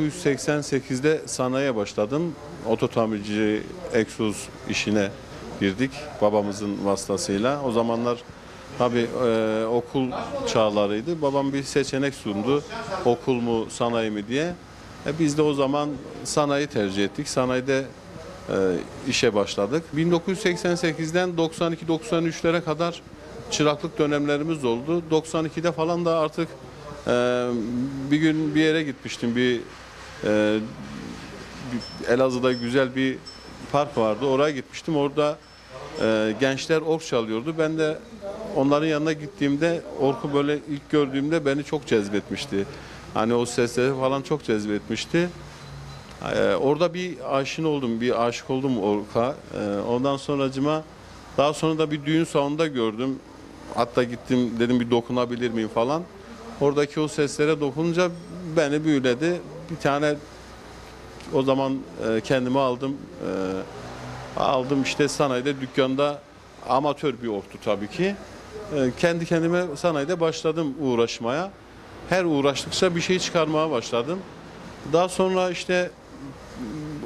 1988'de sanayiye başladım. Ototamirci egzoz işine girdik babamızın vasıtasıyla. O zamanlar tabii e, okul çağlarıydı. Babam bir seçenek sundu. Okul mu sanayi mi diye. E, biz de o zaman sanayi tercih ettik. Sanayide e, işe başladık. 1988'den 92-93'lere kadar çıraklık dönemlerimiz oldu. 92'de falan da artık e, bir gün bir yere gitmiştim. Bir, e, bir- Elazığ'da güzel bir park vardı. Oraya gitmiştim. Orada e, gençler ork çalıyordu. Ben de onların yanına gittiğimde orku böyle ilk gördüğümde beni çok cezbetmişti. Hani o sesleri falan çok cezbetmişti. Ee, orada bir aşina oldum, bir aşık oldum Ork'a. Ee, ondan sonracıma daha sonra da bir düğün salonunda gördüm. Hatta gittim dedim bir dokunabilir miyim falan. Oradaki o seslere dokununca beni büyüledi. Bir tane o zaman e, kendimi aldım. E, aldım işte sanayide dükkanda amatör bir orktu tabii ki. E, kendi kendime sanayide başladım uğraşmaya. Her uğraştıkça bir şey çıkarmaya başladım. Daha sonra işte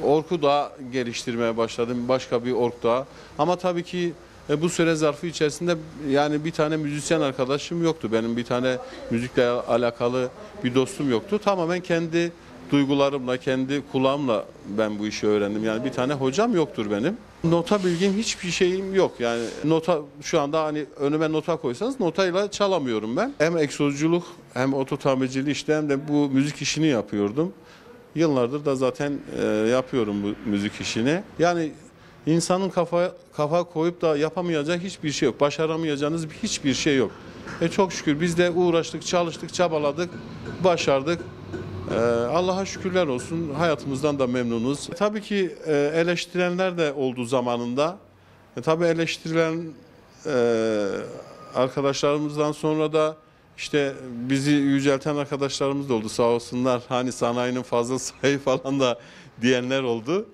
orku daha geliştirmeye başladım. Başka bir ork daha. Ama tabii ki e, bu süre zarfı içerisinde yani bir tane müzisyen arkadaşım yoktu. Benim bir tane müzikle alakalı bir dostum yoktu. Tamamen kendi duygularımla, kendi kulağımla ben bu işi öğrendim. Yani bir tane hocam yoktur benim. Nota bilgim hiçbir şeyim yok. Yani nota şu anda hani önüme nota koysanız notayla çalamıyorum ben. Hem egzozculuk hem oto tamirciliği işte hem de bu müzik işini yapıyordum. Yıllardır da zaten e, yapıyorum bu müzik işini. Yani insanın kafa kafa koyup da yapamayacağı hiçbir şey yok. Başaramayacağınız hiçbir şey yok. E çok şükür biz de uğraştık, çalıştık, çabaladık, başardık. Ee, Allah'a şükürler olsun. Hayatımızdan da memnunuz. Tabii ki e, eleştirenler de oldu zamanında. E, tabii eleştirilen e, arkadaşlarımızdan sonra da işte bizi yücelten arkadaşlarımız da oldu sağ olsunlar. Hani sanayinin fazla sayı falan da diyenler oldu.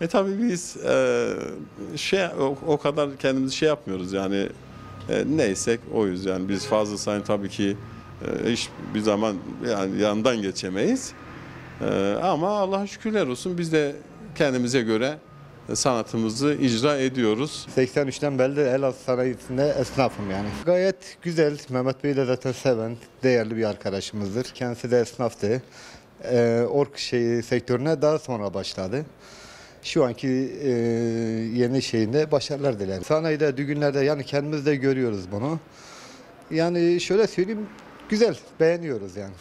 E tabii biz e, şey o, o kadar kendimizi şey yapmıyoruz yani e, neysek oyuz yani biz fazla sayın tabii ki e, hiç bir zaman yani yandan geçemeyiz. E, ama Allah'a şükürler olsun biz de kendimize göre sanatımızı icra ediyoruz. 83'ten beri de el sanayisinde esnafım yani. Gayet güzel. Mehmet Bey de zaten seven, değerli bir arkadaşımızdır. Kendisi de esnaftı. Ee, ork şeyi sektörüne daha sonra başladı. Şu anki e, yeni şeyinde başarılar dilerim. Sanayide, düğünlerde yani kendimiz de görüyoruz bunu. Yani şöyle söyleyeyim, güzel, beğeniyoruz yani.